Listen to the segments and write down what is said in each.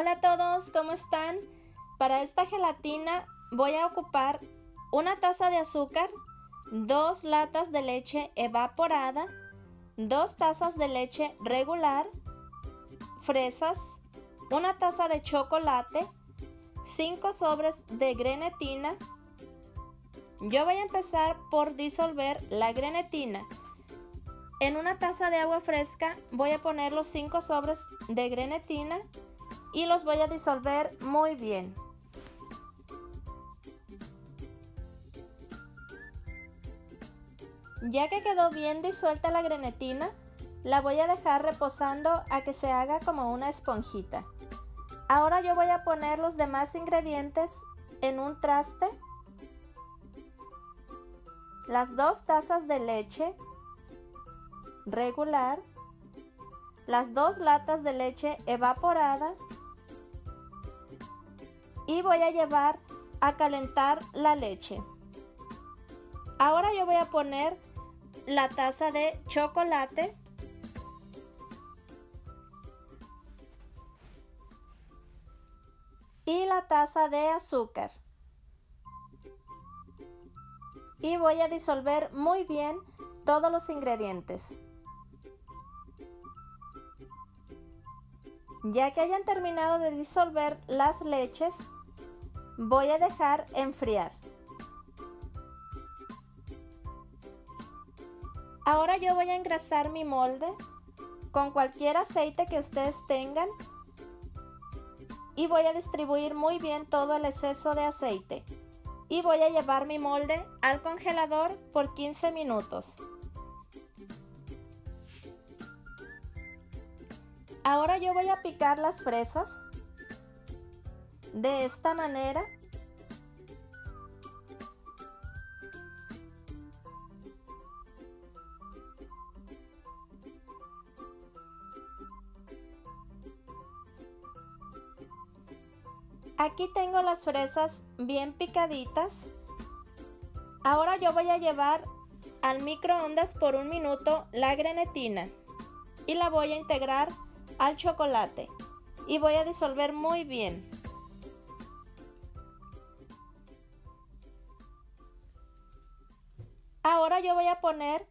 Hola a todos, ¿cómo están? Para esta gelatina voy a ocupar una taza de azúcar, dos latas de leche evaporada, dos tazas de leche regular, fresas, una taza de chocolate, cinco sobres de grenetina. Yo voy a empezar por disolver la grenetina. En una taza de agua fresca voy a poner los cinco sobres de grenetina y los voy a disolver muy bien. Ya que quedó bien disuelta la grenetina, la voy a dejar reposando a que se haga como una esponjita. Ahora yo voy a poner los demás ingredientes en un traste. Las dos tazas de leche regular, las dos latas de leche evaporada, y voy a llevar a calentar la leche. Ahora yo voy a poner la taza de chocolate. Y la taza de azúcar. Y voy a disolver muy bien todos los ingredientes. Ya que hayan terminado de disolver las leches, Voy a dejar enfriar. Ahora yo voy a engrasar mi molde con cualquier aceite que ustedes tengan y voy a distribuir muy bien todo el exceso de aceite y voy a llevar mi molde al congelador por 15 minutos. Ahora yo voy a picar las fresas de esta manera Aquí tengo las fresas bien picaditas. Ahora yo voy a llevar al microondas por un minuto la grenetina y la voy a integrar al chocolate y voy a disolver muy bien. Ahora yo voy a poner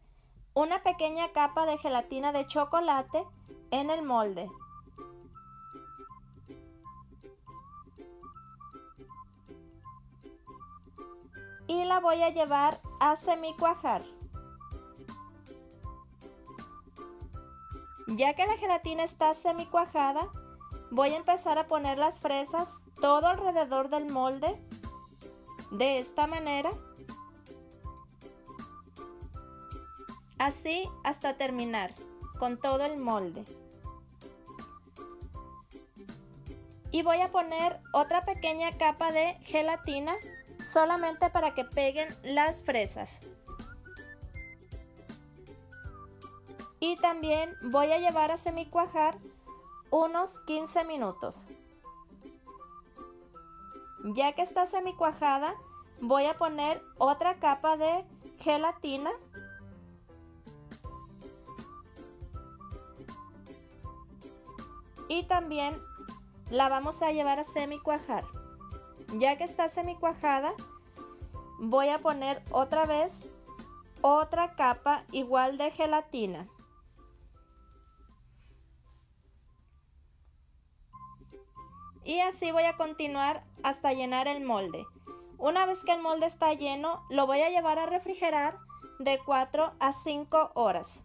una pequeña capa de gelatina de chocolate en el molde. Y la voy a llevar a semicuajar. Ya que la gelatina está semicuajada, voy a empezar a poner las fresas todo alrededor del molde de esta manera Así hasta terminar con todo el molde. Y voy a poner otra pequeña capa de gelatina solamente para que peguen las fresas. Y también voy a llevar a semicuajar unos 15 minutos. Ya que está semicuajada, voy a poner otra capa de gelatina y también la vamos a llevar a semi cuajar. Ya que está semi cuajada, voy a poner otra vez otra capa igual de gelatina. Y así voy a continuar hasta llenar el molde. Una vez que el molde está lleno, lo voy a llevar a refrigerar de 4 a 5 horas.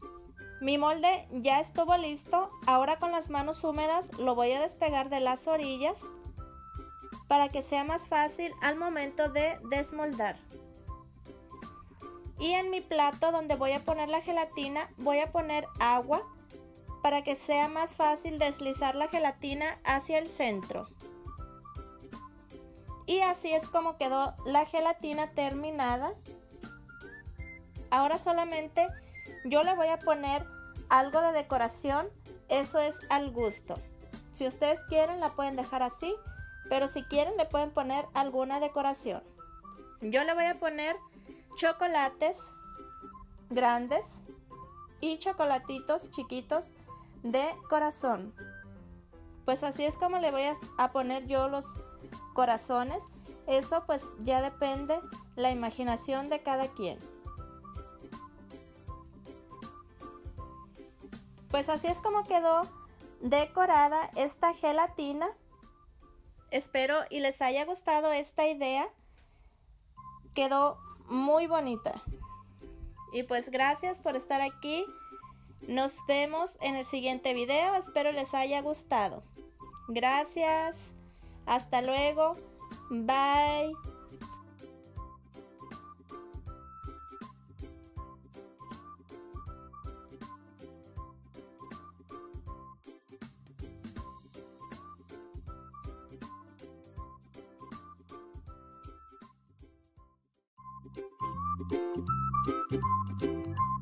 Mi molde ya estuvo listo, ahora con las manos húmedas lo voy a despegar de las orillas para que sea más fácil al momento de desmoldar. Y en mi plato donde voy a poner la gelatina voy a poner agua para que sea más fácil deslizar la gelatina hacia el centro. Y así es como quedó la gelatina terminada. Ahora solamente yo le voy a poner algo de decoración. Eso es al gusto. Si ustedes quieren la pueden dejar así. Pero si quieren le pueden poner alguna decoración. Yo le voy a poner chocolates grandes y chocolatitos chiquitos de corazón. Pues así es como le voy a poner yo los corazones. Eso pues ya depende la imaginación de cada quien. Pues así es como quedó decorada esta gelatina. Espero y les haya gustado esta idea. Quedó muy bonita. Y pues gracias por estar aquí. Nos vemos en el siguiente video. Espero les haya gustado. Gracias. Hasta luego. Bye. Thank you.